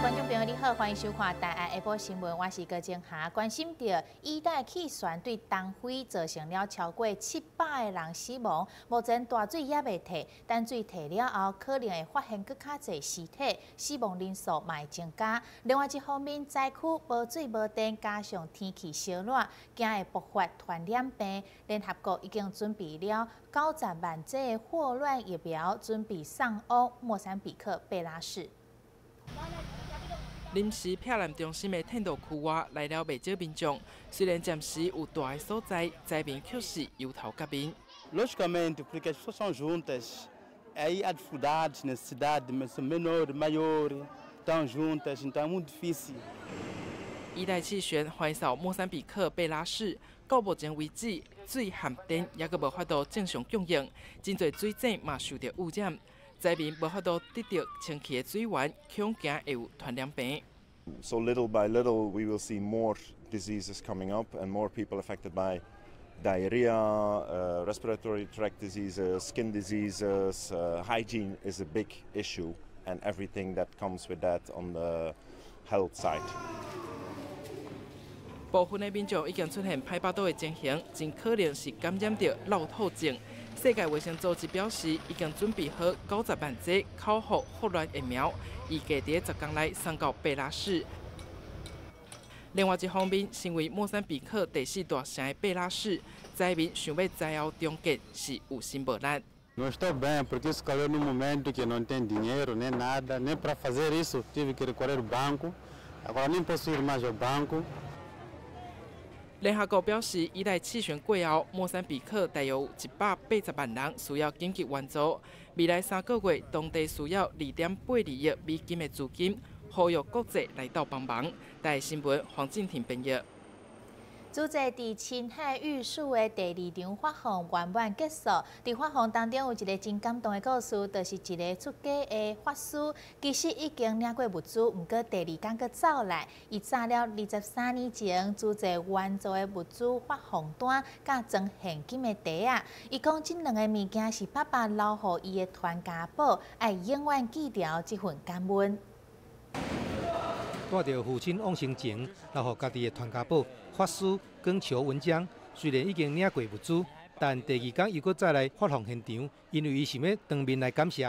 观众朋友，你好，欢迎收看《大爱下播新闻》，我是郭静霞。关心到伊代气旋对东非造成了超过七百人死亡，目前大水也未退，但水退了后，可能会发现更加侪尸体，死亡人数会增加。另外一方面，灾区无水无电，加上天气烧热，惊会爆发传染病。联合国已经准备了九十万剂霍乱疫苗，准备送往莫桑比克贝拉市。临时避难中心的天道区外来了未少民众，虽然暂时有大的所在，灾民却是由头革命。Logicamente, porque as pessoas são juntas, aí há dificuldades na cidade, mas são menor, maior, estão juntas, então é muito difícil. 一代气旋环扫莫桑比克贝拉市，到目前为止，水含电也阁无法度正常供应，真侪水井嘛受到污染。灾民无法度得到清气的水源，恐惊会有传染病。So little by little, we will see more diseases coming up and more people affected by diarrhea, uh, respiratory tract diseases, skin diseases. Uh, hygiene is a big issue, and everything that comes with that on the health side. 部分的民众已经出现排巴肚的情形，真可能是感染到漏透症。世界卫生组织表示，已经准备好九十万剂口服霍乱疫苗，预计在十天内送到贝拉市。另外一方面，身为莫桑比克第四大城的贝拉市，灾民想要灾后重建是有心无力。联合国表示，伊在气旋过后，莫桑比克大约一百八十万人需要紧急援助。未来三个月，当地需要二点八二亿美金的资金，呼吁国际来到帮忙。台新闻黄敬婷编译。主席伫青海玉树的第二场发放圆满结束。伫发放当中有一个真感动的故事，就是一个出家的法师，其实已经领过物资，毋过第二天阁走来，伊早了二十三年前，主席援助的物资发放单，甲装现金的袋啊。伊讲，这两个物件是爸爸留互伊的传家宝，爱永远记牢这份感恩。带着父亲往生前，留互家己的传家宝。法师耿桥文章虽然已经领过物资，但第二天又搁再来发放现场，因为伊想要当面来感谢。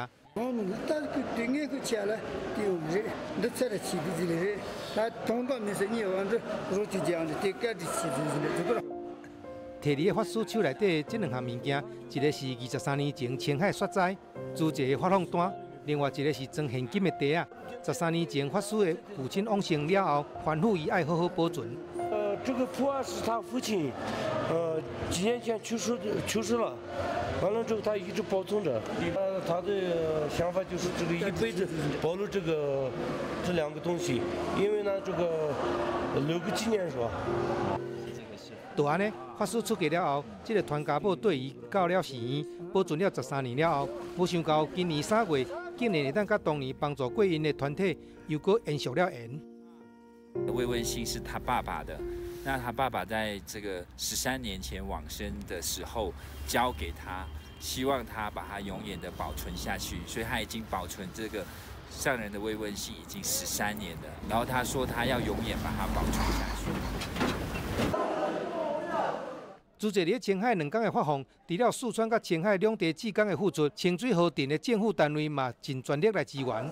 摕伫个法师手内底这两项物件，一个是二十三年前青海雪灾租借的发放单，另外一个是装现金的袋啊。十三年前法师的父亲往生了后，吩咐伊爱好好保存。这个普洱是他父亲，呃，几年前去世去世了，完了之后他一直保存着。呃，他的想法就是这个一辈子保留这个这两个东西，因为呢这个留个纪念是吧？就安呢，法师出家了后，这个传家宝对伊到了寺院保存了十三年了后，没想到今年三月，竟然会当甲当年帮助过因的团体又搁延续了缘。慰问信是他爸爸的。那他爸爸在这个十三年前往生的时候交给他，希望他把它永远的保存下去，所以他已经保存这个上人的慰问信已经十三年了。然后他说他要永远把它保存下去。主席伫青海两港的发放，除了四川甲青海两地之间的付出，清水河镇的政府单位嘛尽全力来支援。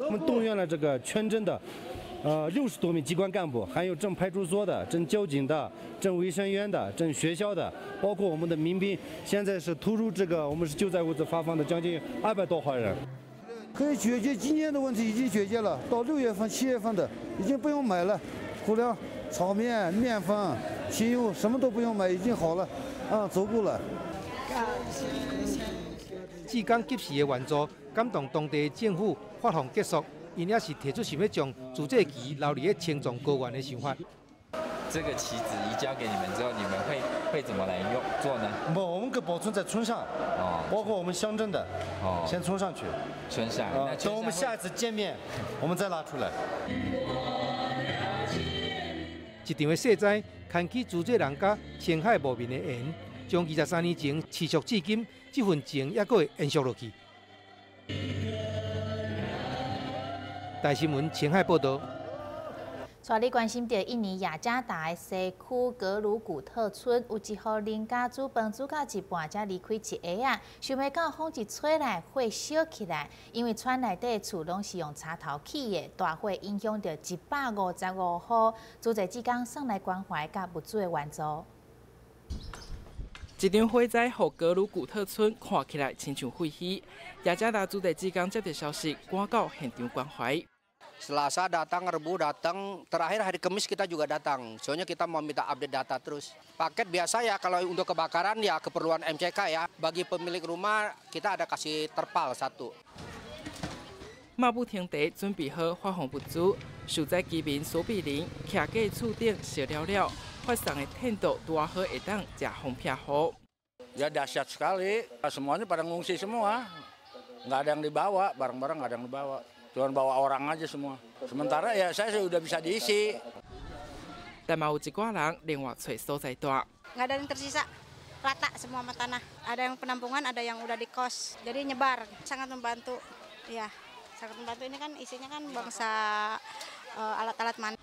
我们动员了这个全镇的。呃，六十多名机关干部，还有镇派出所的、镇交警的、镇卫生院的、镇学校的，包括我们的民兵，现在是投入这个，我们是救灾物资发放的将近二百多号人。可以解决今年的问题，已经解决了。到六月份、七月份的，已经不用买了。胡粮、炒面、面粉、汽油，什么都不用买，已经好了，啊，足够了。志刚及时的援助，感动当地政府发放结束。因也是提出想要将主这旗留伫个青藏高原的想法。这个旗子移交给你们之后，你们会会怎么来用做呢？不，我们可保存在村上，哦，包括我们乡镇的，哦，先存上去。村上，等我们下一次见面，我们再拿出来。一场的雪灾，牵起主这人家青海无面的缘，从二十三年前持续至今，这份情还阁会延续落去。大新闻青海报道。带你关心的印尼雅加达的西区格鲁古特村，有一户人家煮饭煮到一半才离开一下啊，想要到风一吹来火烧起来，因为村内底厝拢是用插头起的，大火影响到一百五十五户，住在之间送来关怀甲物资的援助。一场火灾，互格鲁古特村看起来亲像废墟。雅加达住在之间接到消息，赶到现场关怀。Selasa datang, Rabu datang, terakhir hari Kamis kita juga datang. Soalnya kita mau minta update data terus. Paket biasa ya kalau untuk kebakaran ya keperluan MCK ya. Bagi pemilik rumah kita ada kasih terpal satu. 马不停蹄准备好发放物资，受灾居民苏碧玲徛在厝顶笑了了，发送的天度多好会当食红片好。Ya dahsyat sekali, semuanya pada ngungsi semua, nggak ada yang dibawa, barang-barang nggak ada yang dibawa. Cuma bawa orang aja semua. Sementara ya saya sudah bisa diisi. 但嘛有一挂人另外找所在大。Nggak ada yang tersisa, rata semua sama tanah. Ada yang penampungan, ada yang udah di kos. Jadi nyebar, sangat membantu. Ya, sangat membantu. Ini kan isinya kan bangsa uh, alat-alat mandi.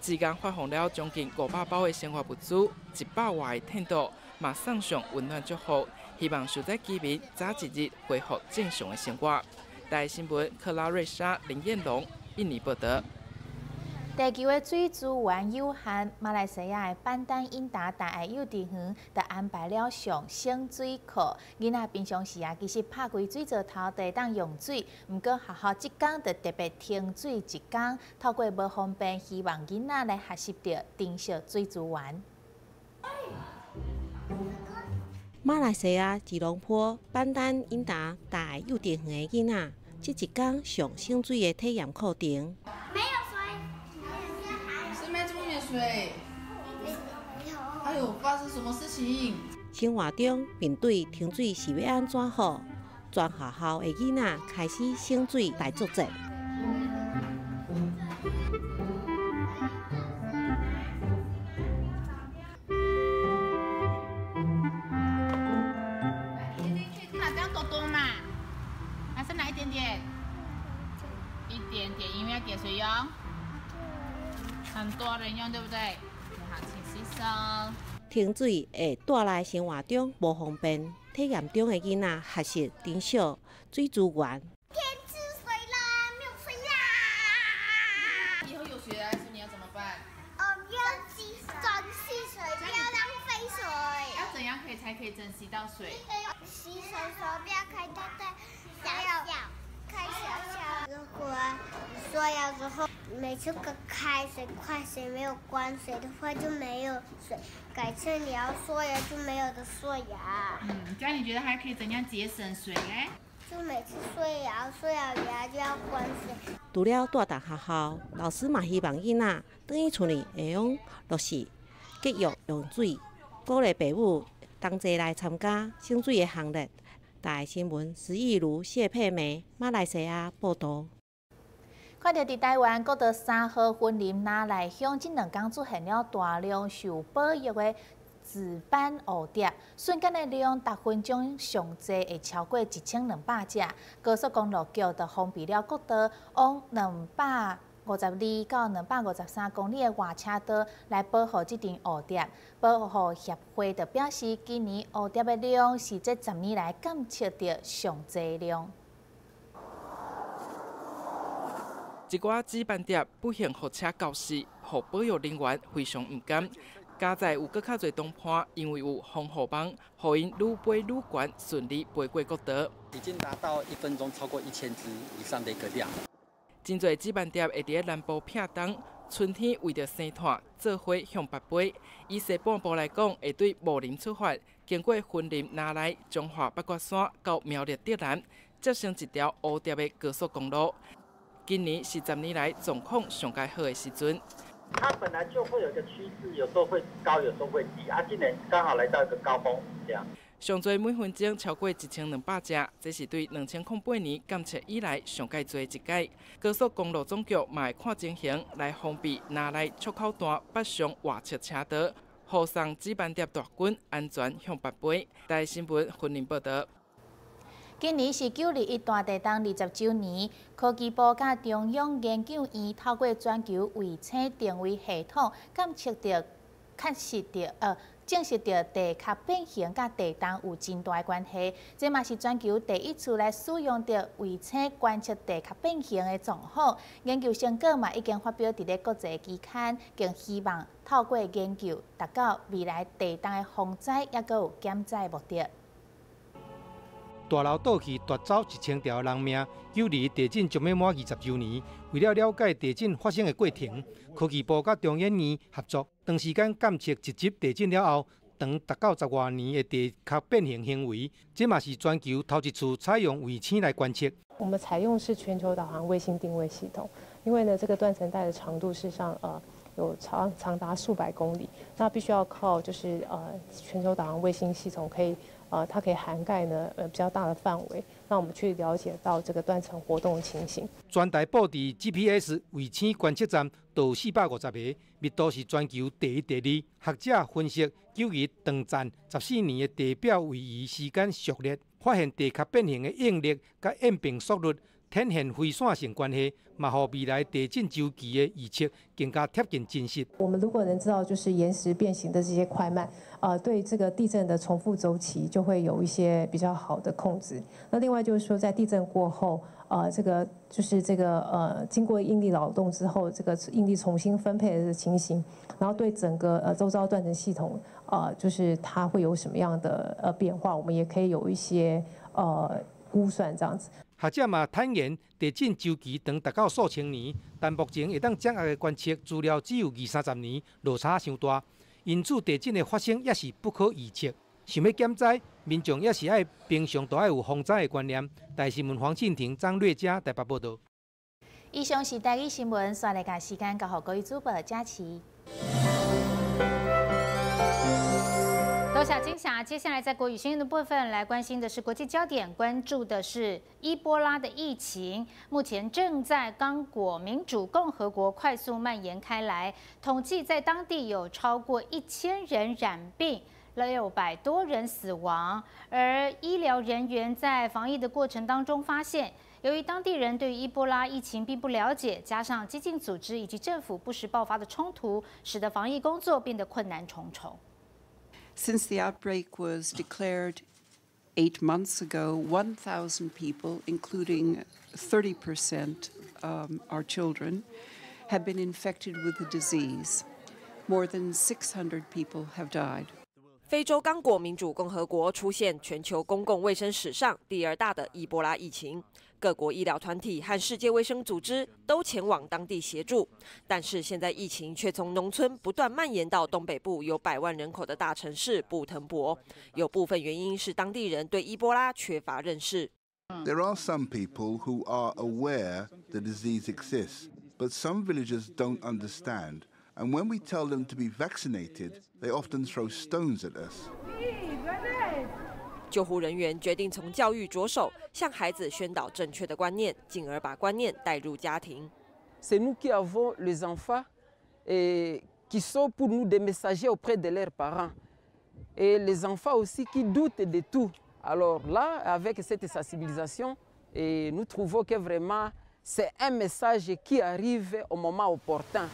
之间发放了将近五百包的生活物资，一百外的天度，嘛送上温暖祝福，希望受灾居民早一日恢复正常的生活。 台新闻克拉瑞莎、林彦龙印尼报道。地球的水资源有限，马来西亚的班丹英达大爱幼稚园就安排了上升水课。囡仔平常时啊，其实拍开水槽头地当用水，毋过学校即天就特别停水一天，透过无方便，希望囡仔来学习到珍惜水资源。马来西亚吉隆坡班丹英达大爱幼稚园的囡仔。这一天上升水的体验课程。没有水，是没这么点水。哎呦，发生什么事情？生活中面对停水是要安怎好？全学校的囡仔开始省水大作战。很多人用，对不对？好，请洗手。停水会带来生活中不方便，体验中的囡仔学习珍惜水资源。天止水了，没有水啦！以后有水来的时你要怎么办？哦，要珍惜水，不要浪费水。要怎样可以才可以珍惜到水？洗手手不要开大大，小小，开小小。如果刷牙之后。每次个开水快水没有关水的话就没有水，改次你要刷牙就没有的刷牙。嗯，这样你觉得还可以怎样节省水嘞？就每次刷牙刷了牙就要关水。除了大大学校，老师嘛希望囡仔等于厝里会用落实节约用水，鼓励父母同齐来参加省水的行列。大新闻石义如、谢佩梅，马来西亚报道。看到伫台湾各地三号森林那内乡，这两天出现了大量受保育的纸板蝴蝶，瞬间的量达分钟上济会超过一千两百只。高速公路局就封闭了国道往两百五十二到两百五十三公里的外车道，来保护这条蝴蝶。保护协会就表示，今年蝴蝶的量是这十年来监测到上济量。一寡纸板碟不幸火车教死，互保育人员非常唔甘。加在有搁较侪东坡，因为有防护网，互因愈飞愈悬，顺利飞过国道。已经达到一分钟超过一千只以上的一个量。真侪纸板碟会伫咧南部片东，春天为着生炭，做花向北飞。以西半部来讲，会对武林出发，经过森林拿来中华八卦山到苗栗德南，接成一条乌蝶的高速公路。今年是十年来状况上佳好的时阵。它本来就会有一个趋势，有时候会高，有时候会低。啊，今年刚好来到一个高峰，这样。上最每分钟超过一千两百只，这是对两千零八年监测以来上佳最一届。高速公路总局卖看情形来封闭拿来出口段北上外侧车道，护送纸板碟大军安全向北飞。台新闻婚姻报道。今年是九二一大地震二十周年，科技部甲中央研究院透过全球卫星定位系统，监测到、确实到呃。证实着地壳变形甲地动有真大关系，这嘛是全球第一次来使用着卫星观测地壳变形的状况。研究成果嘛已经发表伫咧国际期刊，更希望透过研究达到未来地动的防灾，也阁有减灾目的。大楼倒去夺走一千条人命，距离地震将要满二十周年。为了了解地震发生的过程，科技部甲中研院合作，长时间监测直接地震了后，长达到十外年的地壳变形行为，这嘛是全球头一次采用卫星来观测。我们采用是全球导航卫星定位系统，因为呢，这个断层带的长度是上呃有长长达数百公里，那必须要靠就是呃全球导航卫星系统可以。呃，它可以涵盖呢呃比较大的范围，让我们去了解到这个断层活动的情形。全台布置 GPS 卫星观测站到四百五十个，密度是全球第一、第二。学者分析九日断站十四年的地表位移时间速率，发现地壳变形的应力甲演变速率。天现飞散性关系，嘛，和未来地震周期的预测更加贴近真实。我们如果能知道就是岩石变形的这些快慢，呃，对这个地震的重复周期就会有一些比较好的控制。那另外就是说，在地震过后，呃，这个就是这个呃，经过应力劳动之后，这个应力重新分配的情形，然后对整个呃周遭断层系统，呃，就是它会有什么样的呃变化，我们也可以有一些呃估算这样子。学者嘛坦言，地震周期长达到数千年，但目前会当掌握的观测资料只有二三十年，落差伤大。因此，地震的发生也是不可预测。想要减灾，民众也是爱平常都爱有防灾的观念。台新闻黄庆庭、张瑞佳台北报道。以上是台语新闻，刷来个时间，交予各位主播佳琪。小金霞。接下来在国语新闻的部分，来关心的是国际焦点，关注的是伊波拉的疫情，目前正在刚果民主共和国快速蔓延开来。统计在当地有超过一千人染病，六百多人死亡。而医疗人员在防疫的过程当中发现，由于当地人对于伊波拉疫情并不了解，加上激进组织以及政府不时爆发的冲突，使得防疫工作变得困难重重。Since the outbreak was declared eight months ago, 1,000 people, including 30% um, are children, have been infected with the disease. More than 600 people have died. 非洲刚果民主共和国出现全球公共卫生史上第二大的伊波拉疫情。 各国医疗团体和世界卫生组织都前往当地协助，但是现在疫情却从农村不断蔓延到东北部有百万人口的大城市布腾博。有部分原因是当地人对伊波拉缺乏认识。There are some people who are aware the disease exists, but some villagers don't understand. And when we tell them to be vaccinated, they often throw stones at us. 救护人员决定从教育着手，向孩子宣导正确的观念，进而把观念带入家庭。C'est nous qui avons les enfants et qui sont pour nous des messagers auprès de leurs parents et les enfants aussi qui doutent de tout. Alors là, avec cette sensibilisation, et nous trouvons que vraiment c'est un message qui arrive au moment opportun.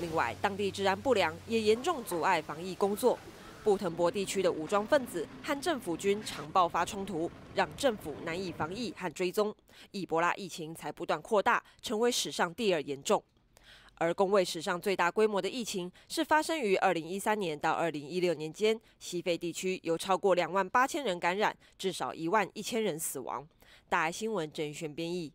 另外，当地治安不良也严重阻碍防疫工作。布腾博地区的武装分子和政府军常爆发冲突，让政府难以防疫和追踪，伊波拉疫情才不断扩大，成为史上第二严重。而公卫史上最大规模的疫情是发生于2013年到2016年间，西非地区有超过2万8千人感染，至少1万1千人死亡。大爱新闻郑轩编译。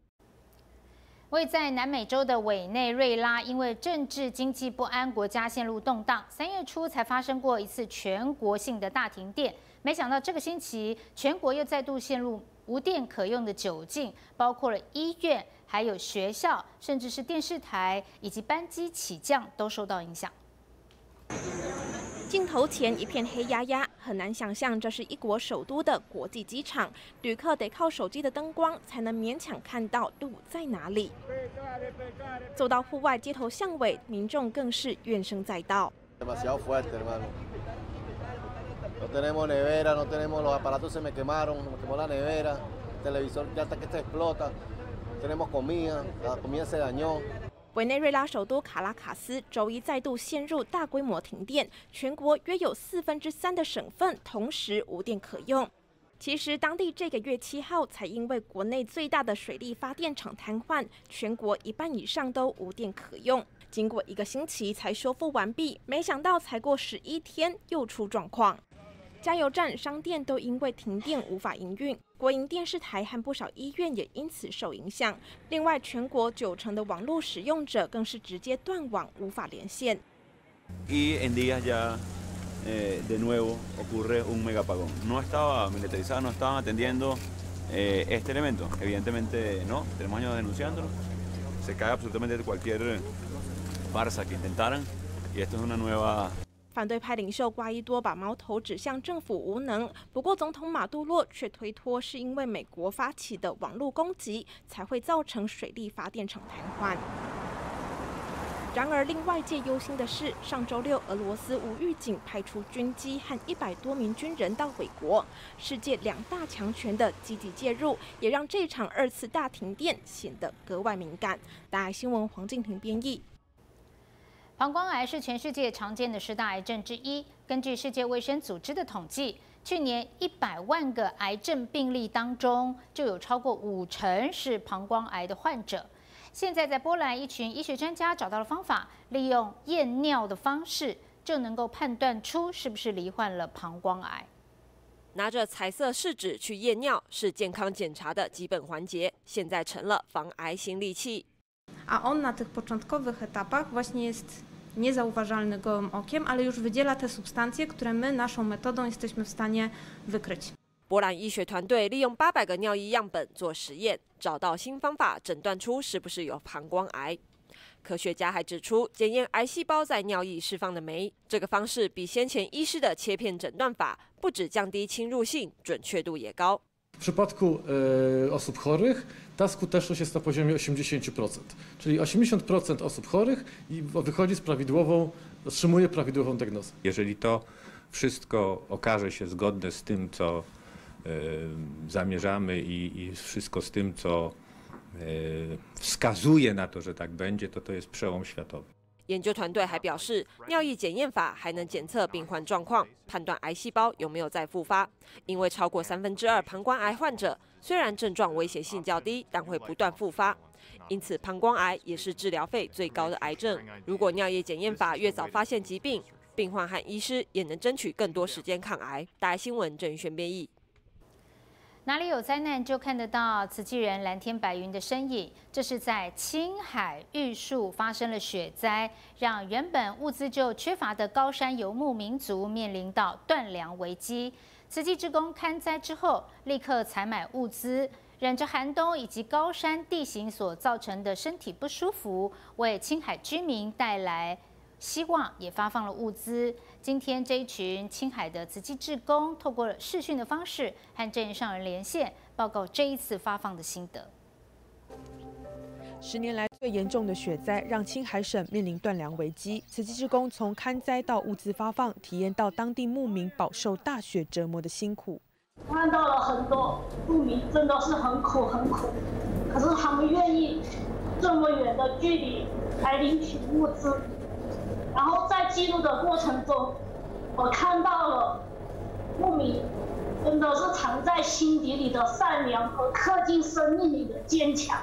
位在南美洲的委内瑞拉，因为政治经济不安，国家陷入动荡。三月初才发生过一次全国性的大停电，没想到这个星期全国又再度陷入无电可用的窘境，包括了医院、还有学校，甚至是电视台以及班机起降都受到影响。镜头前一片黑压压，很难想象这是一国首都的国际机场，旅客得靠手机的灯光才能勉强看到路在哪里。走到户外街头巷尾，民众更是怨声载道。委内瑞拉首都卡拉卡斯周一再度陷入大规模停电全国约有四分之三的省份同时无电可用。其实当地这个月七号才因为国内最大的水力发电厂瘫痪全国一半以上都无电可用。经过一个星期才修复完毕没想到才过十一天又出状况。加油站、商店都因为停电无法营运，国营电视台和不少医院也因此受影响。另外，全国九成的网络使用者更是直接断网，无法连线。Y en días ya de nuevo ocurre un megapagón. No estaba militarizado, no estaban atendiendo este elemento. Evidentemente no. Tenemos años denunciándolo. Se cae absolutamente cualquier farsa que intentaran y esto es una nueva. 反对派领袖瓜伊多把矛头指向政府无能，不过总统马杜洛却推脱是因为美国发起的网络攻击才会造成水力发电厂瘫痪。然而，令外界忧心的是，上周六俄罗斯无预警派出军机和一百多名军人到美国，世界两大强权的积极介入，也让这场二次大停电显得格外敏感。大爱新闻黄静婷编译。膀胱癌是全世界常见的十大癌症之一。根据世界卫生组织的统计，去年一百万个癌症病例当中，就有超过五成是膀胱癌的患者。现在在波兰，一群医学专家找到了方法，利用验尿的方式就能够判断出是不是罹患了膀胱癌。拿着彩色试纸去验尿是健康检查的基本环节，现在成了防癌新利器。A on na tych początkowych etapach właśnie jest 波兰医学团队利用八百个尿液样本做实验，找到新方法诊断出是不是有膀胱癌。科学家还指出，检验癌细胞在尿液释放的酶，这个方式比先前医师的切片诊断法不止降低侵入性，准确度也高。Przypadku osób chorych ta skuteczność jest na poziomie 80%, czyli 80% osób chorych wychodzi z prawidłową, otrzymuje prawidłową diagnozę. Jeżeli to wszystko okaże się zgodne z tym, co zamierzamy i, i wszystko z tym, co wskazuje na to, że tak będzie, to to jest przełom światowy. 研究团队还表示，尿液检验法还能检测病患状况，判断癌细胞有没有再复发。因为超过三分之二膀胱癌患者虽然症状危险性较低，但会不断复发，因此膀胱癌也是治疗费最高的癌症。如果尿液检验法越早发现疾病，病患和医师也能争取更多时间抗癌。大新闻郑宇轩编译。哪里有灾难，就看得到慈济人蓝天白云的身影。这是在青海玉树发生了雪灾，让原本物资就缺乏的高山游牧民族面临到断粮危机。慈济职工勘灾之后，立刻采买物资，忍着寒冬以及高山地形所造成的身体不舒服，为青海居民带来。希望也发放了物资。今天这一群青海的慈济志工，透过视讯的方式和镇上人连线，报告这一次发放的心得。十年来最严重的雪灾，让青海省面临断粮危机。慈济志工从勘灾到物资发放，体验到当地牧民饱受大雪折磨的辛苦。看到了很多牧民真的是很苦很苦，可是他们愿意这么远的距离来领取物资。然后在记录的过程中，我看到了牧民真的是藏在心底里的善良和刻进生命里的坚强。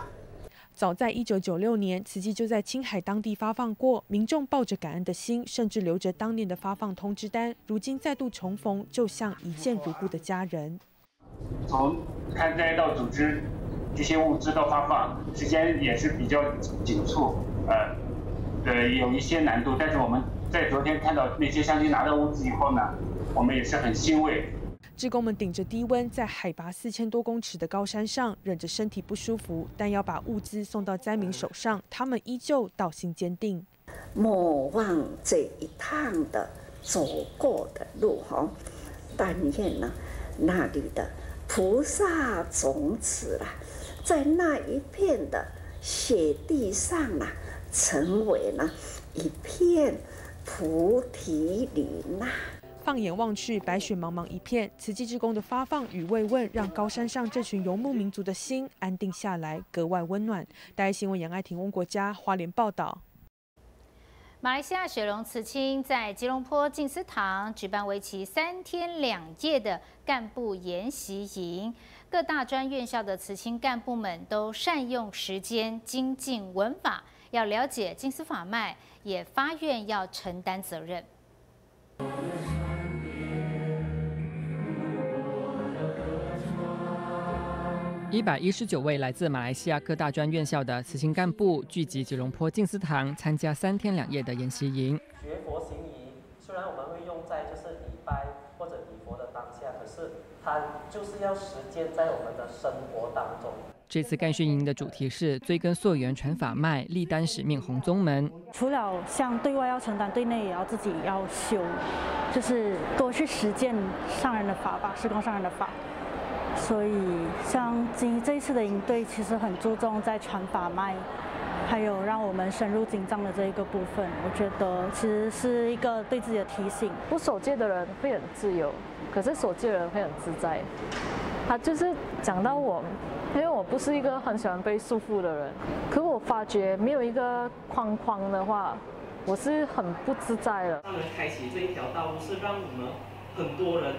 早在一九九六年，慈济就在青海当地发放过，民众抱着感恩的心，甚至留着当年的发放通知单。如今再度重逢，就像一见如故的家人。从看灾到组织这些物资到发放，时间也是比较紧促，呃。呃，有一些难度，但是我们在昨天看到那些乡亲拿到物资以后呢，我们也是很欣慰。职工们顶着低温，在海拔四千多公尺的高山上，忍着身体不舒服，但要把物资送到灾民手上，他们依旧道心坚定。莫忘这一趟的走过的路哈，但愿呢，那里的菩萨种子啦，在那一片的雪地上啊。成为了一片菩提林呐。放眼望去，白雪茫茫一片。慈济之功的发放与慰问，让高山上这群游牧民族的心安定下来，格外温暖。大爱新闻杨爱婷、翁国家花莲报道。马来西亚雪龙慈青在吉隆坡静思堂举办为期三天两夜的干部研习营，各大专院校的慈青干部们都善用时间精进文法，要了解静思法脉，也发愿要承担责任。一百一十九位来自马来西亚各大专院校的慈心干部聚集吉隆坡静思堂，参加三天两夜的研习营。学佛行仪，虽然我们会用在就是礼拜或者礼佛的当下，可是它就是要实践在我们的生活当中。这次干训营的主题是追根溯源传法脉，立单使命红宗门。除了像对外要承担，对内也要自己要修，就是多去实践上人的法吧，施工上人的法。所以，像今这一次的营队，其实很注重在传法脉，还有让我们深入紧张的这一个部分。我觉得其实是一个对自己的提醒。不守戒的人会很自由，可是守戒的人会很自在。他就是讲到我，因为我不是一个很喜欢被束缚的人，可我发觉没有一个框框的话，我是很不自在的。他们开启这一条道路，是让我们很多人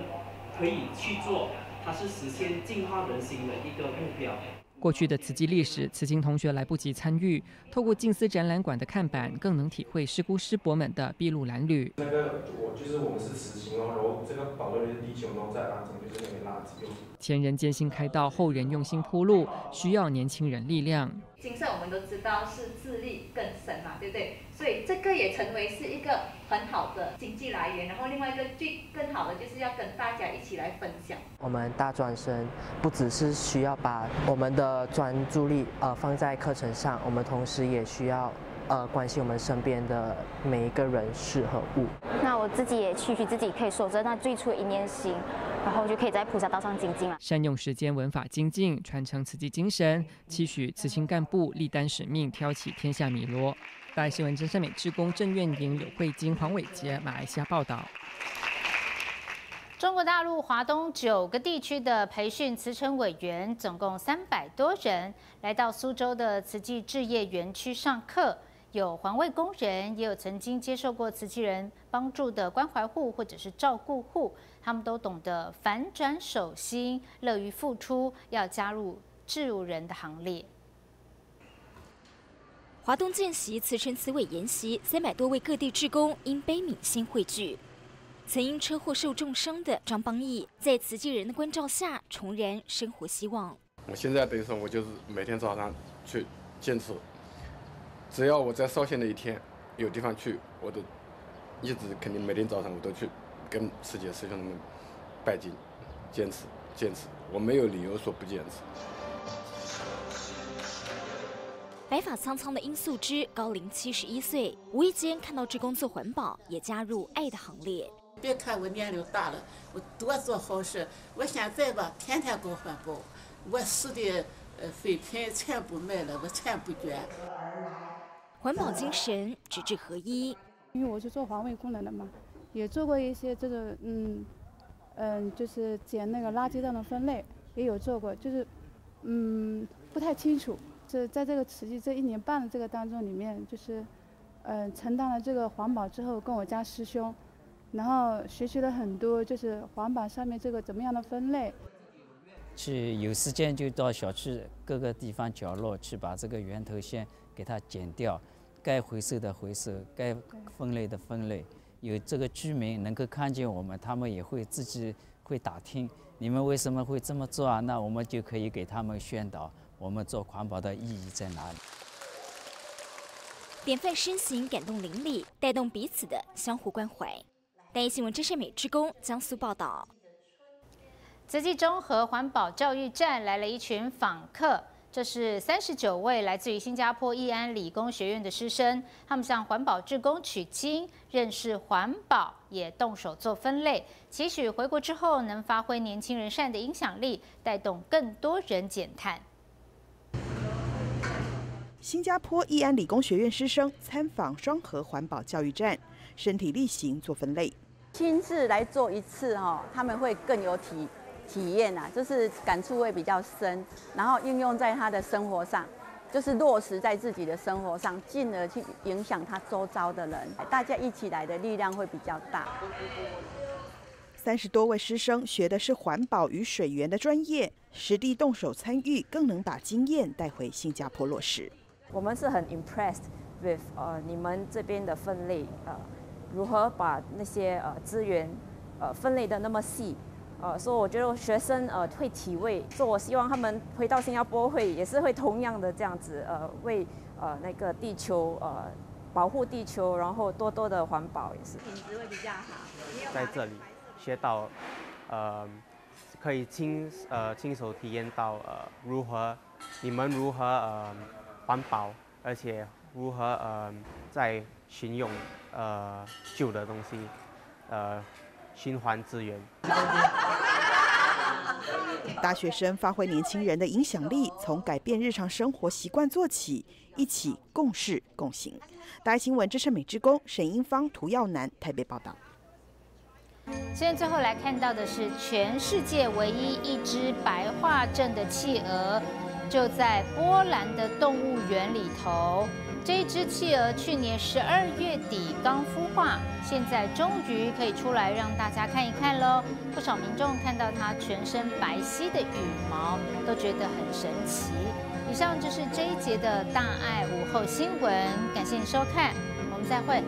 可以去做。它是实现净化人心的一个目标。过去的慈济历史，慈青同学来不及参与，透过静思展览馆的看板，更能体会师姑师伯们的筚路蓝缕。那个我就是我们是慈行哦，然后这个保罗的弟兄都在拉绳，就是那个垃圾。前人艰辛开道，后人用心铺路，需要年轻人力量。金色我们都知道是自力更生嘛，对不对？所以这个也成为是一个很好的经济来源。然后另外一个最更好的就是要跟大家一起来分享。我们大专生不只是需要把我们的专注力呃放在课程上，我们同时也需要呃关心我们身边的每一个人事和物。那我自己也期许自己可以守着那最初的一念心。然后就可以在菩萨道上精进了。善用时间，文法精进，传承慈济精神，期许慈青干部立担使命，挑起天下米罗。大爱新闻真善美志工郑院营柳慧金、黄伟杰，马来西亚报道。中国大陆华东九个地区的培训慈诚委员，总共三百多人，来到苏州的慈济置业园区上课。有环卫工人，也有曾经接受过慈济人帮助的关怀户或者是照顾户。他们都懂得反转手心，乐于付出，要加入助人的行列。华东见习慈诚慈伟研习，三百多位各地志工因悲悯心汇聚。曾因车祸受重伤的张邦义，在慈济人的关照下重燃生活希望。我现在等于说，我就是每天早上去坚持，只要我在绍兴的一天有地方去，我都一直肯定每天早上我都去。跟师姐师兄们拜金，坚持坚持，我没有理由说不坚持。白发苍苍的殷素芝，高龄七十一岁，无意间看到职工做环保，也加入爱的行列。别看我年龄大了，我多做好事。我现在吧，天天搞环保，我使的呃废品全部卖了，我全不捐。环保精神，直至合一。因为我是做环卫工人的嘛。也做过一些这个，嗯，嗯，就是捡那个垃圾站的分类，也有做过，就是，嗯，不太清楚。这在这个实际这一年半的这个当中里面，就是，嗯，承担了这个环保之后，跟我家师兄，然后学习了很多，就是环保上面这个怎么样的分类。去有时间就到小区各个地方角落去把这个源头先给它剪掉，该回收的回收，该分类的分类。有这个居民能够看见我们，他们也会自己会打听你们为什么会这么做啊？那我们就可以给他们宣导我们做环保的意义在哪里。典范身形感动邻里，带动彼此的相互关怀。大新闻真善美之工江苏报道。慈济中和环保教育站来了一群访客。这是三十九位来自于新加坡义安理工学院的师生，他们向环保志工取经，认识环保，也动手做分类，期许回国之后能发挥年轻人善的影响力，带动更多人减碳。新加坡义安理工学院师生参访双河环保教育站，身体力行做分类。亲自来做一次哈，他们会更有体体验啊，就是感触会比较深，然后应用在他的生活上，就是落实在自己的生活上，进而去影响他周遭的人，大家一起来的力量会比较大。三十多位师生学的是环保与水源的专业，实地动手参与，更能把经验带回新加坡落实。我们是很 impressed with 呃你们这边的分类，呃如何把那些呃资源呃分类的那么细，呃所以我觉得学生呃会体味，所以我希望他们回到新加坡会也是会同样的这样子呃为呃那个地球呃保护地球，然后多多的环保也是。品质会比较好。在这里。学到，呃，可以亲呃亲手体验到呃如何你们如何呃环保，而且如何呃在寻用呃旧的东西，呃循环资源。大学生发挥年轻人的影响力，从改变日常生活习惯做起，一起共事共行。大新闻这是美之工沈英芳、涂耀南台北报道。现在最后来看到的是全世界唯一一只白化症的企鹅，就在波兰的动物园里头。这一只企鹅去年十二月底刚孵化，现在终于可以出来让大家看一看喽。不少民众看到它全身白皙的羽毛，都觉得很神奇。以上就是这一节的大爱午后新闻，感谢收看，我们再会。